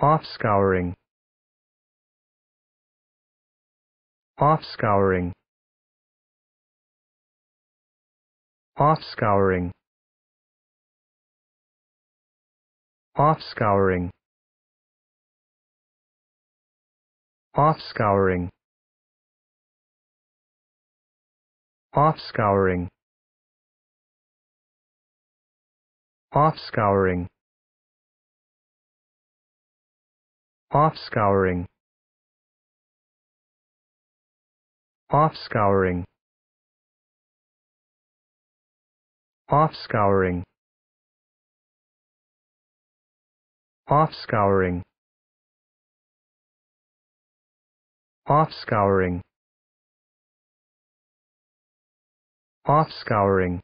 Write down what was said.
Off-scouring. Off-scouring. Off-scouring. Off-scouring. Off-scouring. Off-scouring. Off-scouring. Off scouring. Off scouring. Off scouring. Off scouring. Off scouring. Off scouring.